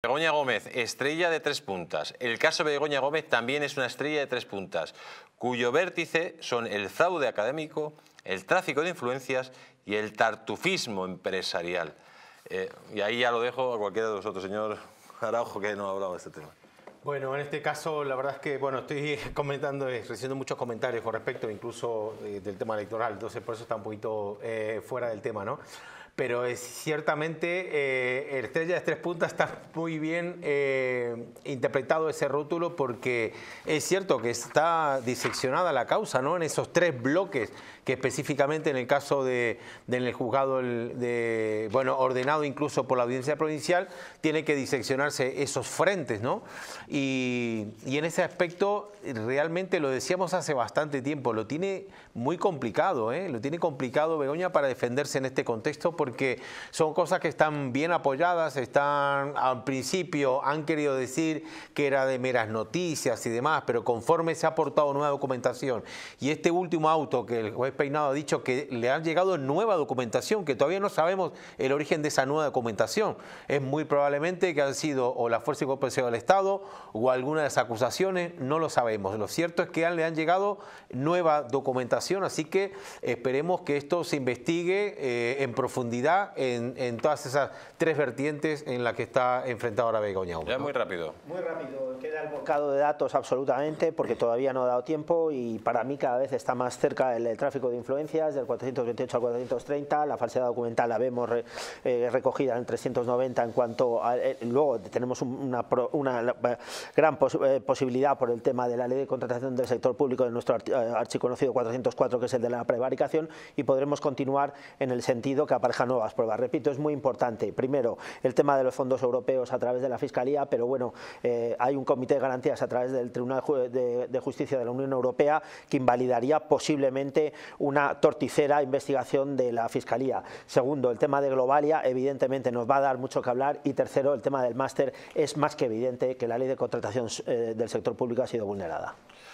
Begoña Gómez, estrella de tres puntas. El caso Begoña Gómez también es una estrella de tres puntas, cuyo vértice son el fraude académico, el tráfico de influencias y el tartufismo empresarial. Eh, y ahí ya lo dejo a cualquiera de vosotros, señor Araujo, que no ha hablado de este tema. Bueno, en este caso la verdad es que bueno estoy comentando, eh, recibiendo muchos comentarios con respecto incluso eh, del tema electoral, entonces por eso está un poquito fuera del tema, ¿no? Pero es, ciertamente eh, Estrella de Tres Puntas está muy bien interpretado ese rótulo porque es cierto que está diseccionada la causa, ¿no? En esos tres bloques que específicamente en el caso de, del juzgado de, bueno, ordenado incluso por la audiencia provincial, tiene que diseccionarse esos frentes, ¿no? Y, y, en ese aspecto realmente lo decíamos hace bastante tiempo, lo tiene muy complicado, ¿eh? lo tiene complicado Begoña para defenderse en este contexto porque son cosas que están bien apoyadas, están al principio han querido decir que era de meras noticias y demás, pero conforme se ha aportado nueva documentación y este último auto que el juez Peinado ha dicho que le han llegado nueva documentación, que todavía no sabemos el origen de esa nueva documentación. Es muy probablemente que han sido o la Fuerza de Cooperación del Estado o alguna de las acusaciones, no lo sabemos. Lo cierto es que le han llegado nueva documentación, así que esperemos que esto se investigue eh, en profundidad en, en, todas esas tres vertientes en las que está enfrentado ahora Begoña. Ya muy rápido. Muy rápido, queda el bocado de datos absolutamente porque todavía no ha dado tiempo y para mí cada vez está más cerca el, el tráfico de influencias del 428 al 430, la falsedad documental la vemos eh, recogida en el 390 en cuanto a, eh, luego tenemos una, una gran eh, posibilidad por el tema de la ley de contratación del sector público de nuestro archiconocido 404 que es el de la prevaricación y podremos continuar en el sentido que apareja nuevas pruebas. Repito, es muy importante. Primero, el tema de los fondos europeos a través de la Fiscalía, pero bueno, hay un comité de garantías a través del Tribunal de Justicia de la Unión Europea que invalidaría posiblemente una torticera investigación de la Fiscalía. Segundo, el tema de Globalia evidentemente nos va a dar mucho que hablar y tercero, el tema del máster es más que evidente que la ley de contratación eh, del sector público ha sido vulnerada.